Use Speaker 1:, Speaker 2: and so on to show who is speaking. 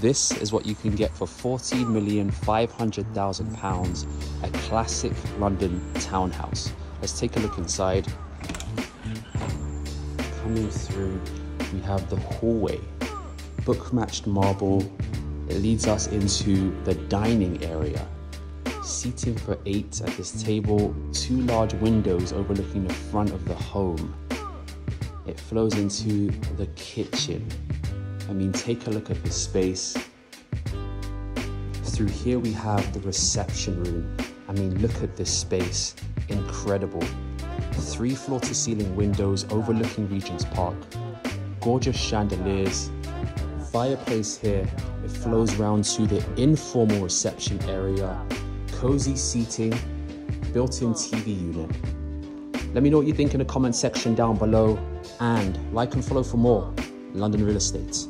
Speaker 1: This is what you can get for £14,500,000, a classic London townhouse. Let's take a look inside. Coming through, we have the hallway, book matched marble. It leads us into the dining area. Seating for eight at this table, two large windows overlooking the front of the home. It flows into the kitchen. I mean, take a look at this space. Through here, we have the reception room. I mean, look at this space. Incredible. Three floor to ceiling windows overlooking Regent's Park. Gorgeous chandeliers. Fireplace here. It flows round to the informal reception area. Cozy seating. Built in TV unit. Let me know what you think in the comment section down below and like and follow for more London Real Estate.